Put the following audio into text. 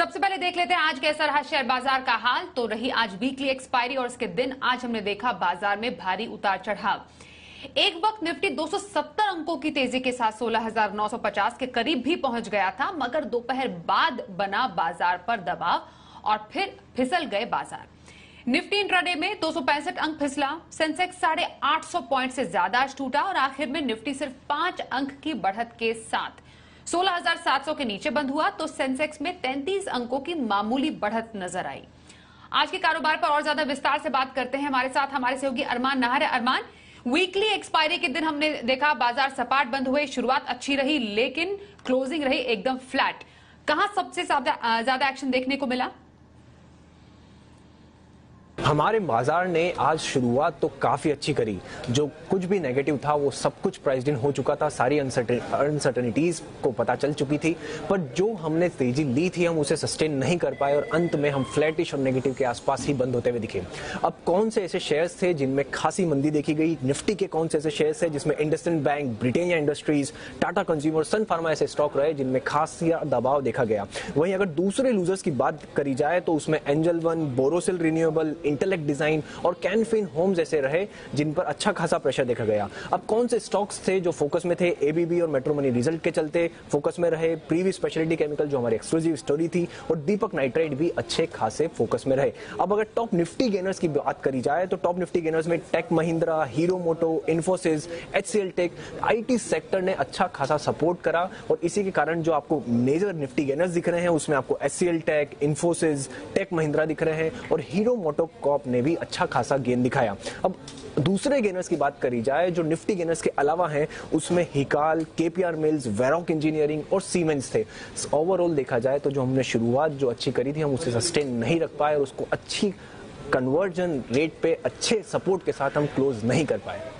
सबसे पहले देख लेते हैं आज कैसा रहा शेयर बाज़ार का हाल। तो रही आज वीकली एक्सपायरी और इसके दिन आज हमने देखा बाज़ार में भारी उतार चढ़ाव। एक वक्त निफ्टी 270 अंकों की तेज़ी के साथ 16,950 के करीब भी पहुँच गया था मगर दोपहर बाद बना बाज़ार पर दबाव और फिर फिसल गए बाज़ार। निफ्टी इंट्राडे में दो सौ पैंसठ अंक फिसला सेंसेक्स साढ़े आठ पॉइंट से ज़्यादा टूटा और आखिर में निफ्टी सिर्फ़ पाँच अंक की बढ़त के साथ 16,700 के नीचे बंद हुआ तो सेंसेक्स में 33 अंकों की मामूली बढ़त नज़र आई। आज के कारोबार पर और ज़्यादा विस्तार से बात करते हैं। हमारे साथ हमारे सहयोगी अरमान नाहर अरमान वीकली एक्सपायरी के दिन हमने देखा बाज़ार सपाट बंद हुए शुरुआत अच्छी रही लेकिन क्लोजिंग रही एकदम फ्लैट कहाँ सबसे ज़्यादा एक्शन देखने को मिला? हमारे बाज़ार ने आज शुरुआत तो काफ़ी अच्छी करी। जो कुछ भी नेगेटिव था, वो सब कुछ प्राइस इन हो चुका था। सारी अनसर्टनिटीज को पता चल चुकी थी। पर जो हमने तेज़ी ली थी, हम उसे सस्टेन नहीं कर पाए और अंत में हम फ्लैटिश और नेगेटिव के आसपास ही बंद होते हुए दिखे। अब कौन से ऐसे शेयर्स थे जिनमें खासी मंदी देखी गई? निफ्टी के कौन से ऐसे शेयर्स थे जिसमें industrial bank Britannia Industries Tata consumer Sun Pharma ऐसे स्टॉक रहे जिनमें खासिया दबाव देखा गया। वहीं अगर दूसरे लूजर्स की बात करी जाए तो उसमें Angel One Borosil renewable Intellect Design और कैनफिन होम्स ऐसे रहे जिन पर अच्छा खासा प्रेशर देखा गया। अब कौन से स्टॉक्स थे जो फोकस में थे? एबीबी और मेट्रो मनी रिज़ल्ट के चलते फोकस में रहे। प्रीवी स्पेशलिटी केमिकल जो हमारी एक्सक्लूसिव स्टोरी थी और दीपक नाइट्राइट भी अच्छे खासे फोकस में रहे। अब अगर टॉप निफ्टी गेनर्स की बात करी जाए तो टॉप निफ्टी गेनर्स में Tech Mahindra Hero Moto Infosys H Tech IT sector ने अच्छा खासा सपोर्ट करा और इसी के कारण जो आपको मेजर निफ्टी गेनर्स दिख रहे हैं, उसमें आपको H Tech Infosys Tech Mahindra दिख रहे हैं और हीरो मोटो कॉप ने भी अच्छा खासा गेन दिखाया। अब दूसरे गेनर्स की बात करी जाए, जो निफ्टी गेनर्स के अलावा हैं, उसमें Hikal, K P R Mills, Varroc engineering और सीमेंस थे। ओवरऑल देखा जाए तो जो हमने शुरुआत जो अच्छी करी थी, हम उसे सस्टेन नहीं रख पाए और उसको अच्छी कन्वर्जन रेट पे अच्छे सपोर्ट के साथ हम क्लोज नहीं कर पाए।